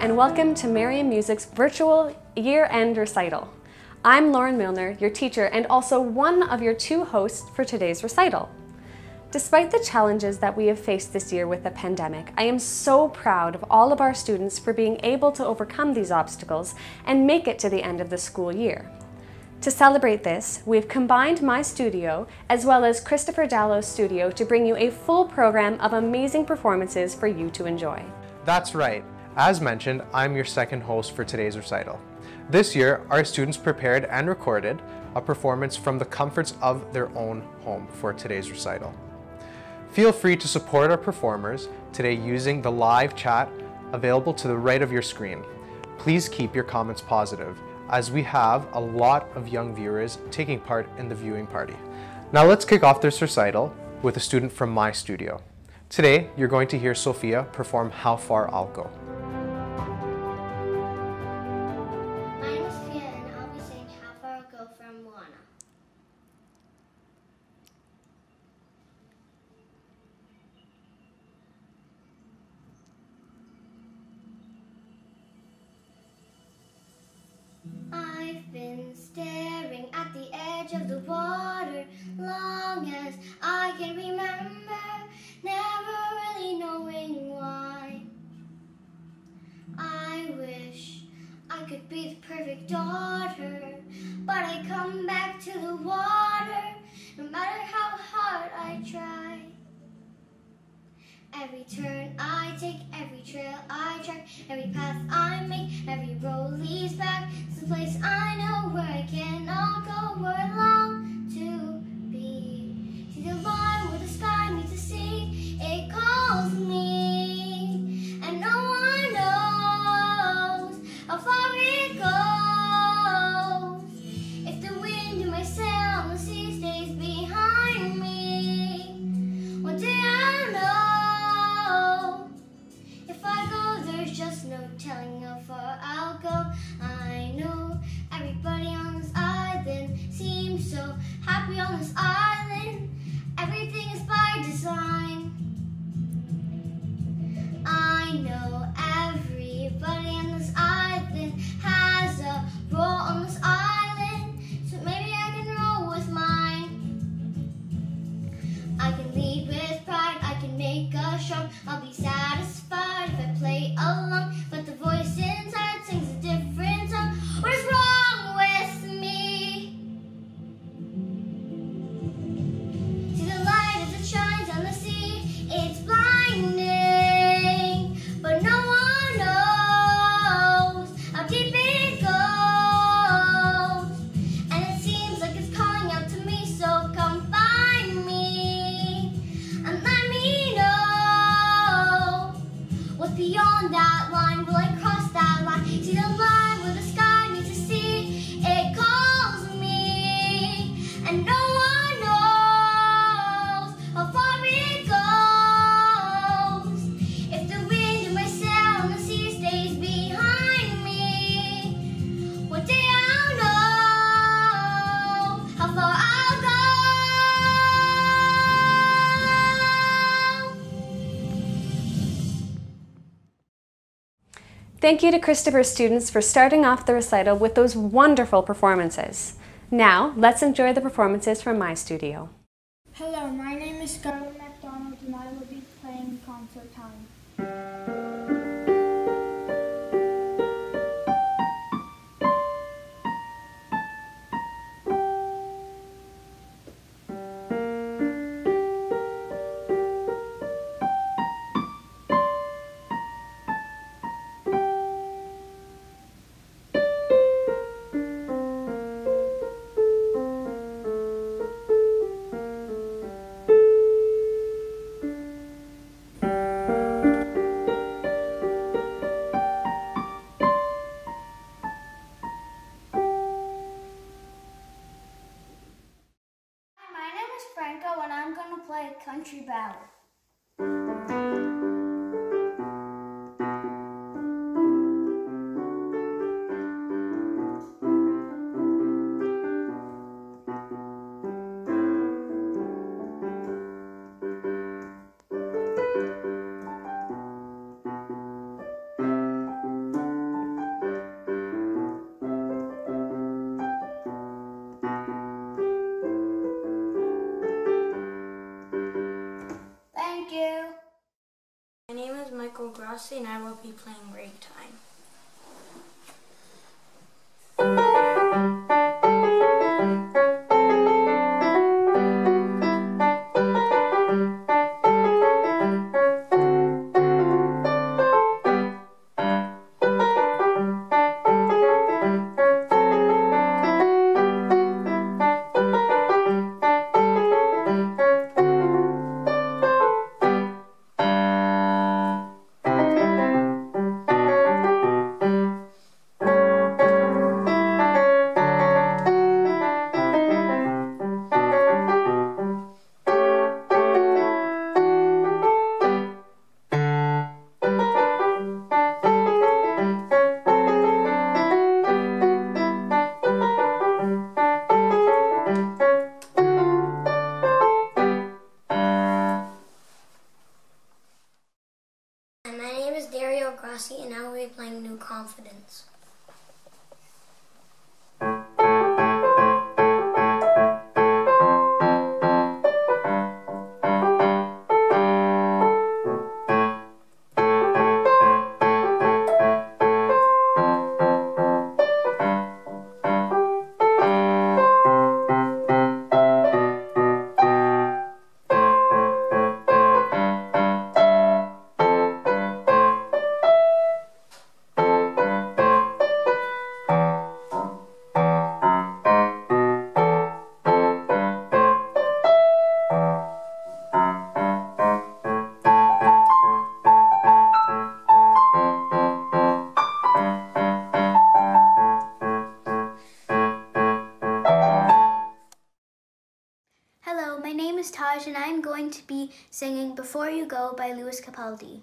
and welcome to Merriam Music's virtual year-end recital. I'm Lauren Milner, your teacher and also one of your two hosts for today's recital. Despite the challenges that we have faced this year with the pandemic, I am so proud of all of our students for being able to overcome these obstacles and make it to the end of the school year. To celebrate this, we've combined my studio as well as Christopher Dallow's studio to bring you a full program of amazing performances for you to enjoy. That's right. As mentioned, I'm your second host for today's recital. This year, our students prepared and recorded a performance from the comforts of their own home for today's recital. Feel free to support our performers today using the live chat available to the right of your screen. Please keep your comments positive as we have a lot of young viewers taking part in the viewing party. Now let's kick off this recital with a student from my studio. Today, you're going to hear Sophia perform How Far I'll Go. Perfect daughter. But I come back to the water, no matter how hard I try. Every turn I take, every trail I track, every path I make, every road leads back to the place I know where I cannot go, where I long to be. See the line Thank you to Christopher's students for starting off the recital with those wonderful performances. Now, let's enjoy the performances from my studio. Hello, my name is Michael Grassi and I will be playing ragtime. By Louis Capaldi.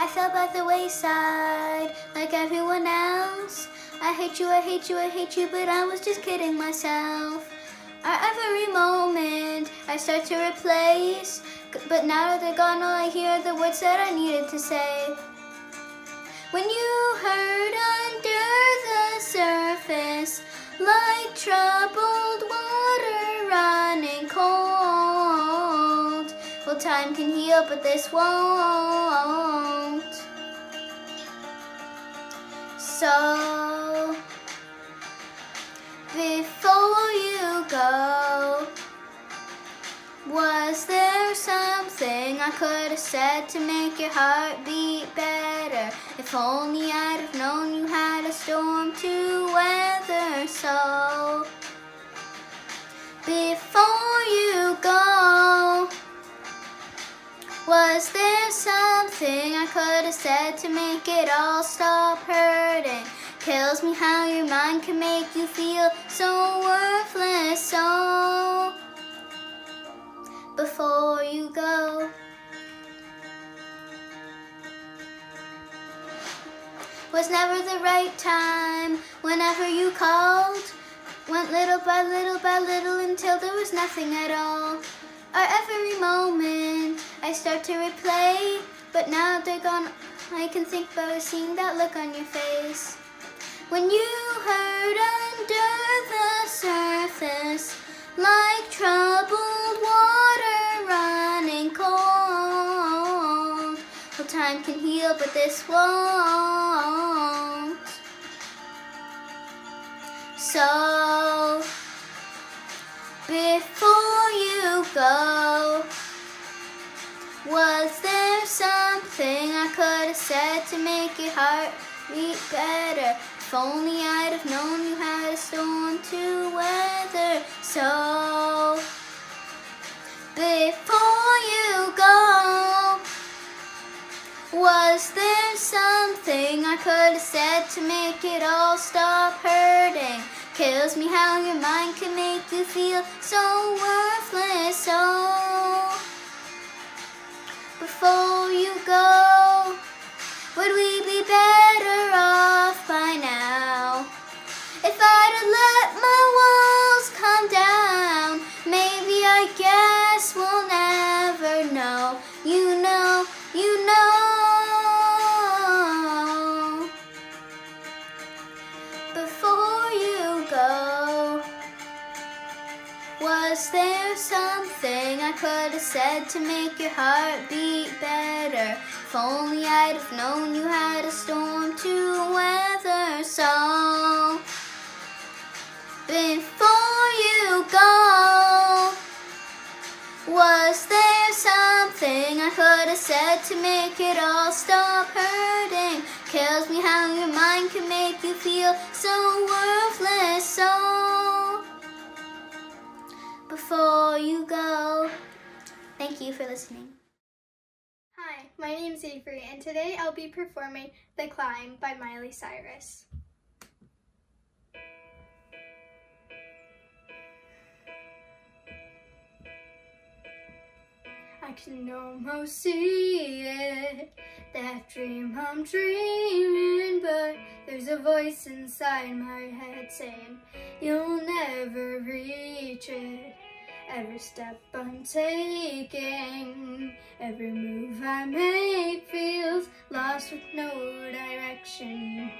I fell by the wayside like everyone else. I hate you, I hate you, I hate you, but I was just kidding myself. At every moment I start to replace, but now that they're gone, all I hear are the words that I needed to say. When you hurt under the surface, like troubled water running cold. Well, time can heal, but this won't. So, before you go, was there something I could have said to make your heart beat better? If only I'd have known you had a storm to weather. So, before you go, was there something I could have said to make it all stop hurting? Kills me how your mind can make you feel so worthless. So, before you go. Was never the right time whenever you called. Went little by little by little until there was nothing at all. At every moment I start to replay, but now they're gone. I can think about seeing that look on your face. When you hurt under the surface, like troubled water time can heal, but this won't. So, before you go, was there something I could have said to make your heart beat better? If only I'd have known you had a storm to weather. So, before was there something I could have said to make it all stop hurting? Kills me how your mind can make you feel so worthless. So, before you go, would we be better could have said to make your heart beat better. If only I'd have known you had a storm to weather. So, before you go, was there something I could have said to make it all stop hurting? Kills me how your mind can make you feel so worthless. So, before you go, thank you for listening. Hi, my name is Avery, and today I'll be performing The Climb by Miley Cyrus. I can almost see it, that dream I'm dreaming, but there's a voice inside my head saying, you'll never reach it. Every step I'm taking, every move I make feels lost with no direction.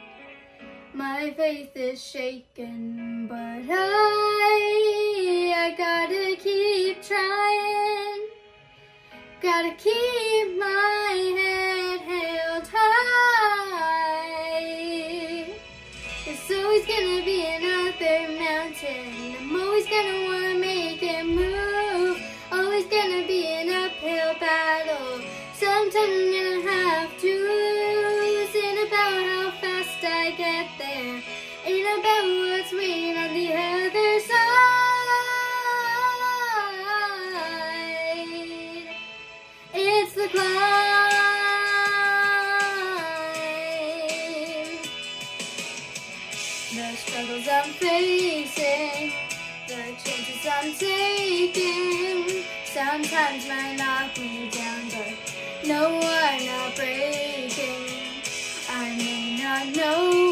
My faith is shaken, but I, I gotta keep trying. Gotta keep my head About what's waiting on the other side. It's the climb. The struggles I'm facing, the chances I'm taking, sometimes might knock me down, but no, I'm not breaking. I may not know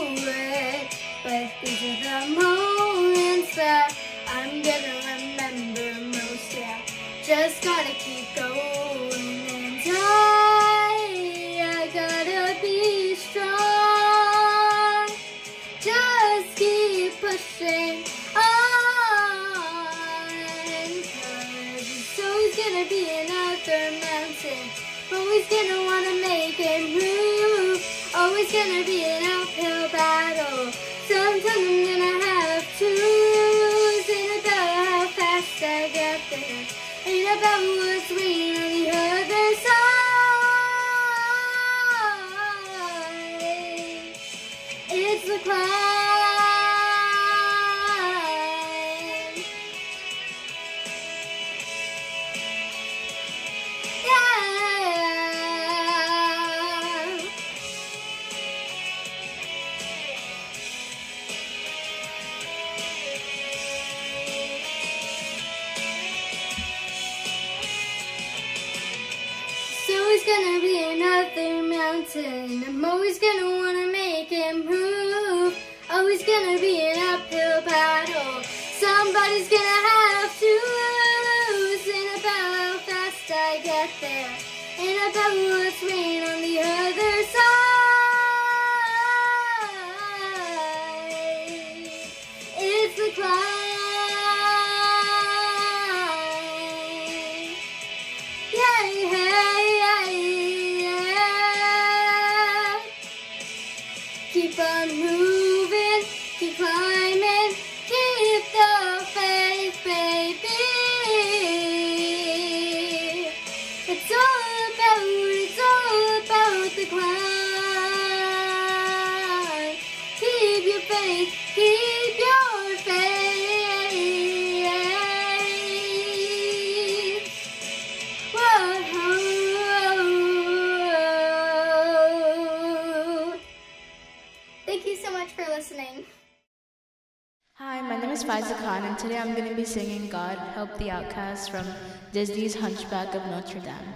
are the moments that I'm gonna remember most. Yeah, just gotta keep going, and I, I gotta be strong. Just keep pushing on. Cause it's always gonna be another mountain. Always gonna wanna make it move. Always gonna be an uphill battle. I'm gonna have to. Ain't about how fast I get there. Ain't about what's waiting Help the outcasts from Disney's Hunchback of Notre Dame.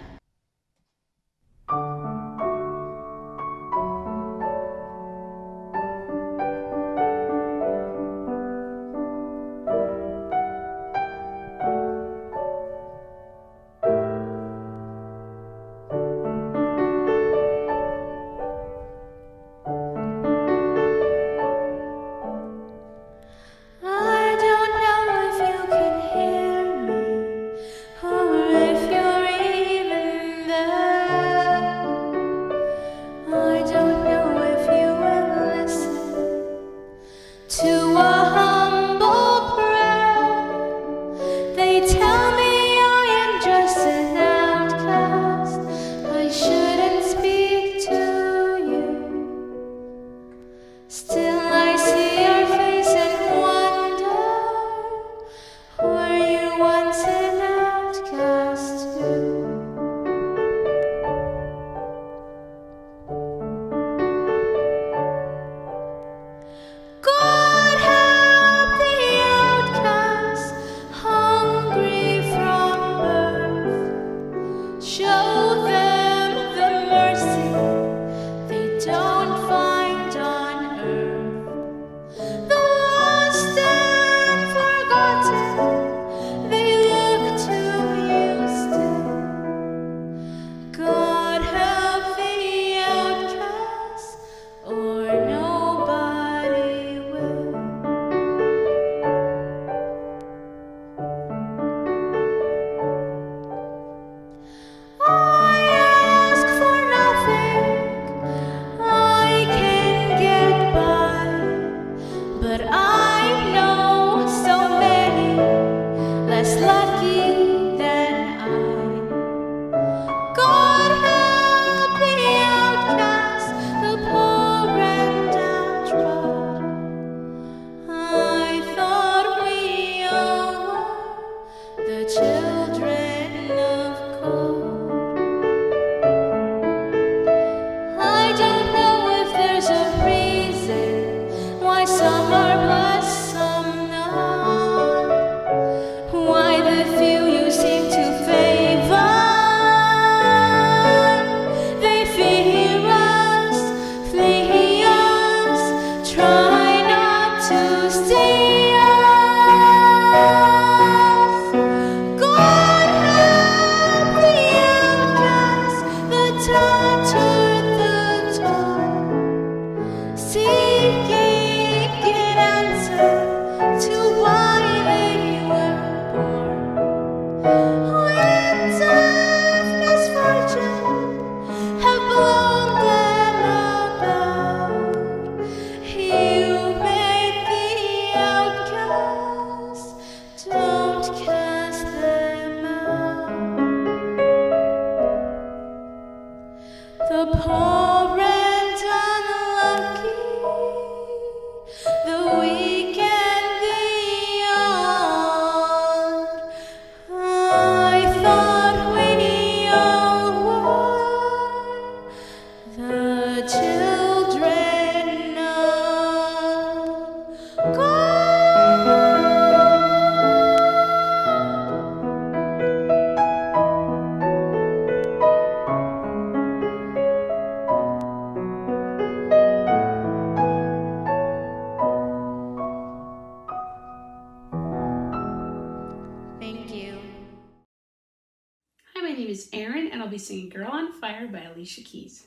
Empire by Alicia Keys.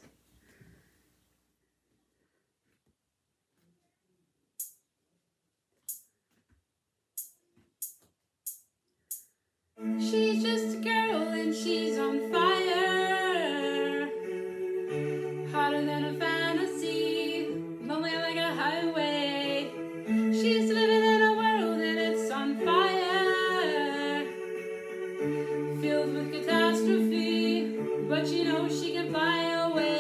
She's just a girl and she's on fire. Hotter than a fantasy, lonely like a highway. She's living in a world and it's on fire. Filled with catastrophe. But you know she can fly away.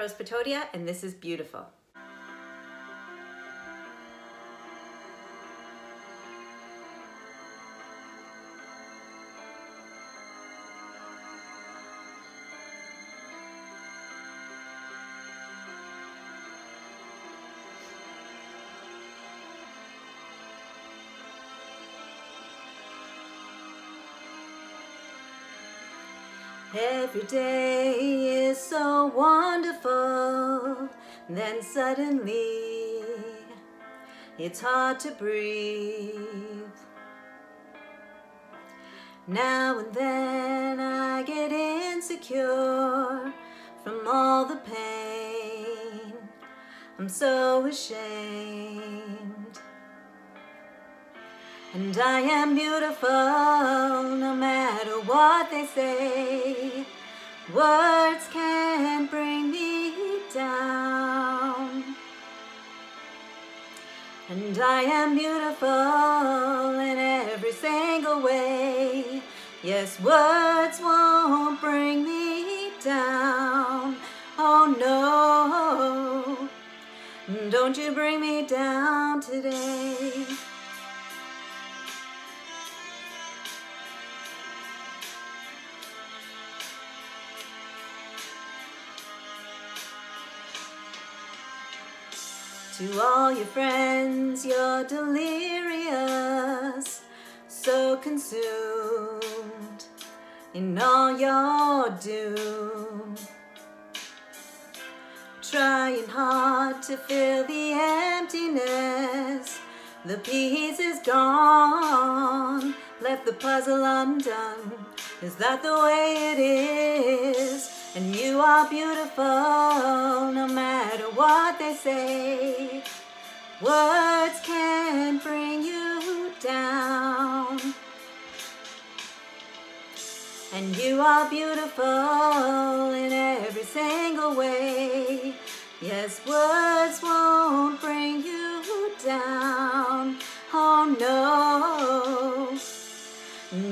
Rose Patodia, and this is Beautiful. Every day is so wonderful, then suddenly it's hard to breathe. Now and then I get insecure from all the pain. I'm so ashamed. And I am beautiful no matter what they say. Words can't bring me down. And I am beautiful in every single way. Yes, words won't bring me down. Oh no, don't you bring me down today. To all your friends, you're delirious, so consumed in all your doom. Trying hard to fill the emptiness, the piece is gone, left the puzzle undone. Is that the way it is? And you are beautiful no matter what they say. Words can't bring you down. And you are beautiful in every single way. Yes, words won't bring you down. Oh no.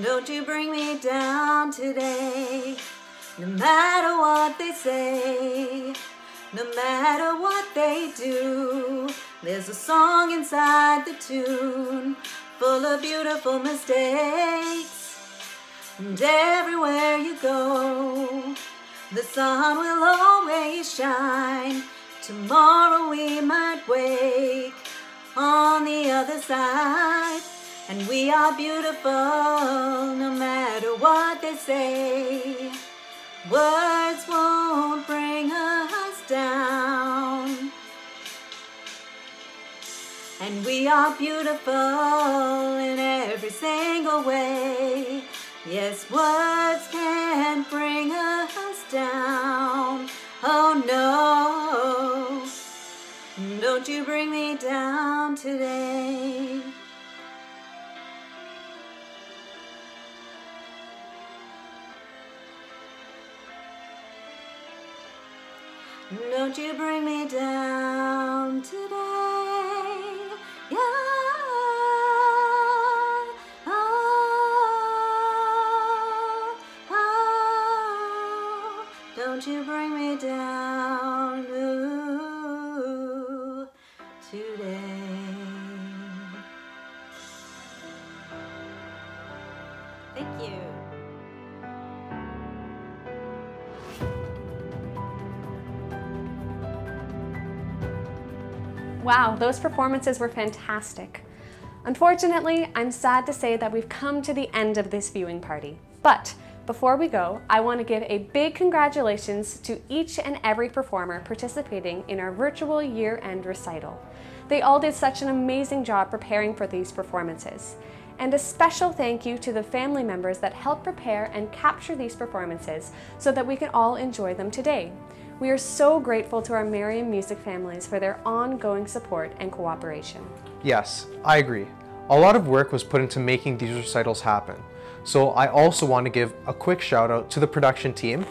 Don't you bring me down today. No matter what they say, no matter what they do, there's a song inside the tune full of beautiful mistakes. And everywhere you go, the sun will always shine. Tomorrow we might wake on the other side. And we are beautiful no matter what they say. Words won't bring us down. And we are beautiful in every single way. Yes, words can't bring us down. Oh no, don't you bring me down today. Don't you bring me down today. Yeah. Oh, oh. Don't you bring me down Wow, those performances were fantastic. Unfortunately, I'm sad to say that we've come to the end of this viewing party. But before we go, I want to give a big congratulations to each and every performer participating in our virtual year-end recital. They all did such an amazing job preparing for these performances. And a special thank you to the family members that helped prepare and capture these performances so that we can all enjoy them today. We are so grateful to our Merriam Music families for their ongoing support and cooperation. Yes, I agree. A lot of work was put into making these recitals happen. So I also want to give a quick shout out to the production team,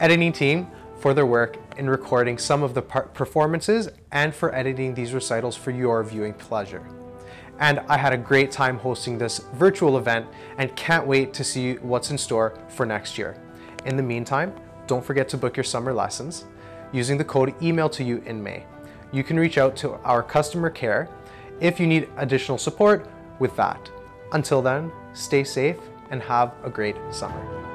editing team for their work in recording some of the performances and for editing these recitals for your viewing pleasure. And I had a great time hosting this virtual event and can't wait to see what's in store for next year. In the meantime, don't forget to book your summer lessons using the code emailed to you in May. You can reach out to our customer care if you need additional support with that. Until then, stay safe and have a great summer.